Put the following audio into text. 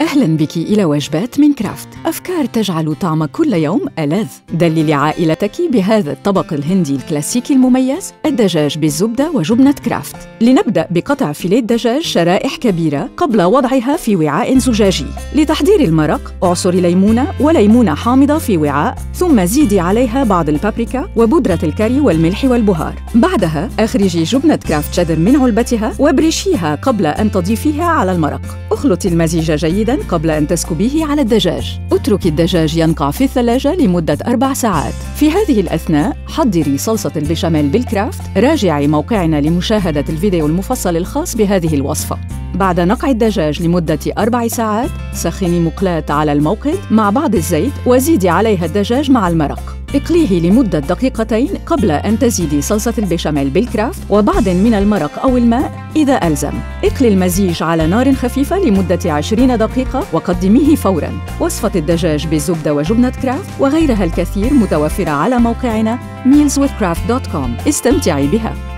أهلا بك إلى وجبات من كرافت أفكار تجعل طعم كل يوم ألذ. دللي عائلتك بهذا الطبق الهندي الكلاسيكي المميز الدجاج بالزبدة وجبنة كرافت. لنبدأ بقطع فيليه الدجاج شرائح كبيرة قبل وضعها في وعاء زجاجي. لتحضير المرق اعصري ليمونة وليمونة حامضة في وعاء ثم زيدي عليها بعض البابريكا وبودرة الكاري والملح والبهار. بعدها أخرجي جبنة كرافت شيدر من علبتها وابرشيها قبل أن تضيفيها على المرق. اخلطي المزيج جيدا قبل أن تسكبيه على الدجاج. اتركي الدجاج ينقع في الثلاجة لمدة أربع ساعات. في هذه الأثناء حضري صلصة البشاميل بالكرافت راجعي موقعنا لمشاهدة الفيديو المفصل الخاص بهذه الوصفة. بعد نقع الدجاج لمدة أربع ساعات سخني مقلاة على الموقد مع بعض الزيت وزيدي عليها الدجاج مع المرق. اقليه لمدة دقيقتين قبل أن تزيدي صلصة البشاميل بالكرافت وبعض من المرق أو الماء إذا ألزم. اقلي المزيج على نار خفيفة لمدة 20 دقيقة وقدميه فوراً. وصفة الدجاج بالزبدة وجبنة كرافت وغيرها الكثير متوفرة على موقعنا mealswithcraft.com استمتعي بها.